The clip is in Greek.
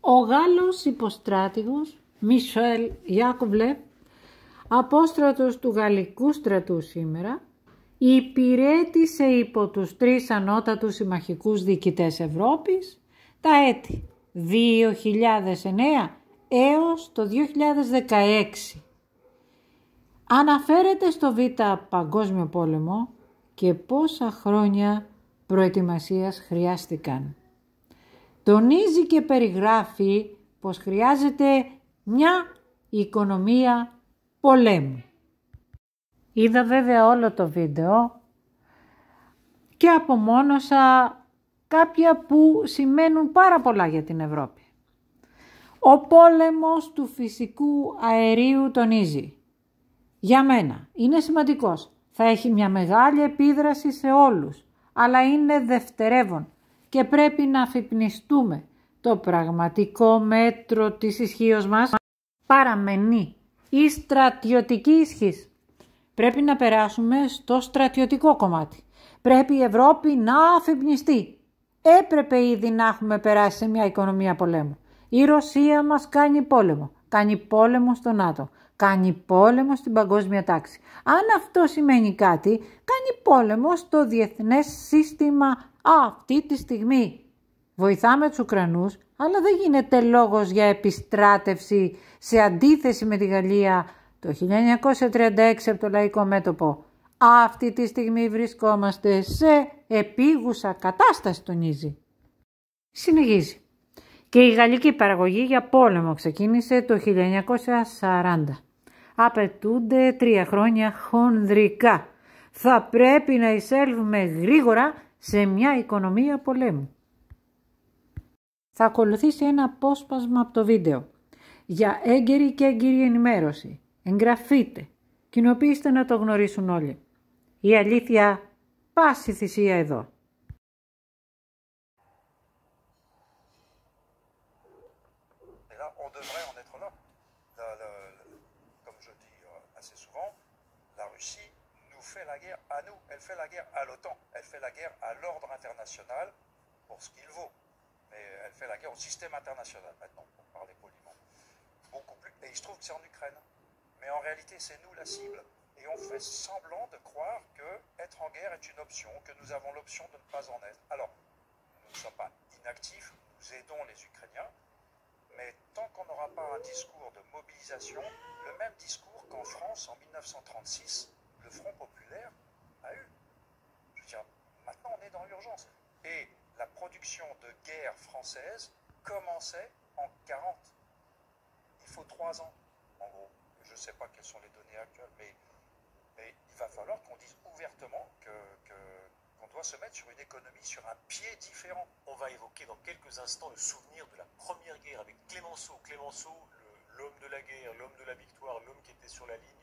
Ο Γάλλος υποστράτηγος Μισελ Ιάκοβλε, απόστρατος του Γαλλικού στρατού σήμερα, υπηρέτησε υπό τους τρεις ανώτατους συμμαχικούς διοικητές Ευρώπης τα έτη 2009 έως το 2016. Αναφέρεται στο Β' Παγκόσμιο Πόλεμο και πόσα χρόνια προετοιμασίας χρειάστηκαν. Τονίζει και περιγράφει πως χρειάζεται μια οικονομία πολέμου. Είδα βέβαια όλο το βίντεο και απομόνωσα κάποια που σημαίνουν πάρα πολλά για την Ευρώπη. Ο πόλεμος του φυσικού αερίου τονίζει. Για μένα είναι σημαντικός. Θα έχει μια μεγάλη επίδραση σε όλους, αλλά είναι δευτερεύον και πρέπει να αφυπνιστούμε. Το πραγματικό μέτρο της ισχύως μας παραμένει η στρατιωτική ισχύς. Πρέπει να περάσουμε στο στρατιωτικό κομμάτι. Πρέπει η Ευρώπη να αφυπνιστεί. Έπρεπε ήδη να έχουμε περάσει σε μια οικονομία πολέμου. Η Ρωσία μας κάνει πόλεμο. Κάνει πόλεμο στο ΝΑΤΟ. Κάνει πόλεμο στην παγκόσμια τάξη. Αν αυτό σημαίνει κάτι, κάνει πόλεμο στο διεθνές σύστημα αυτή τη στιγμή. Βοηθάμε τους Ουκρανούς, αλλά δεν γίνεται λόγος για επιστράτευση σε αντίθεση με τη Γαλλία το 1936 από το Λαϊκό Μέτωπο. Αυτή τη στιγμή βρισκόμαστε σε επίγουσα κατάσταση, τονίζει. Συνεχίζει. Και η γαλλική παραγωγή για πόλεμο ξεκίνησε το 1940. Απαιτούνται τρία χρόνια χονδρικά. Θα πρέπει να εισέλθουμε γρήγορα σε μια οικονομία πολέμου. Θα ακολουθήσει ένα απόσπασμα από το βίντεο. Για έγκαιρη και έγκυρη ενημέρωση. Εγγραφείτε. Κοινοποιήστε να το γνωρίσουν όλοι. Η αλήθεια πάση θυσία εδώ. Fait la guerre à nous, elle fait la guerre à l'OTAN, elle fait la guerre à l'ordre international pour ce qu'il vaut. Mais elle fait la guerre au système international maintenant, pour parler poliment. Beaucoup plus. Et il se trouve que c'est en Ukraine. Mais en réalité, c'est nous la cible et on fait semblant de croire que être en guerre est une option, que nous avons l'option de ne pas en être. Alors, nous ne sommes pas inactifs, nous aidons les Ukrainiens, mais tant qu'on n'aura pas un discours de mobilisation, le même discours qu'en France en 1936, le Front populaire a eu. Je veux dire, maintenant on est dans l'urgence. Et la production de guerre française commençait en 40. Il faut trois ans, en gros. Je ne sais pas quelles sont les données actuelles, mais il va falloir qu'on dise ouvertement qu'on doit se mettre sur une économie, sur un pied différent. On va évoquer dans quelques instants le souvenir de la première guerre avec Clémenceau. Clémenceau, l'homme de la guerre, l'homme de la victoire, l'homme qui était sur la ligne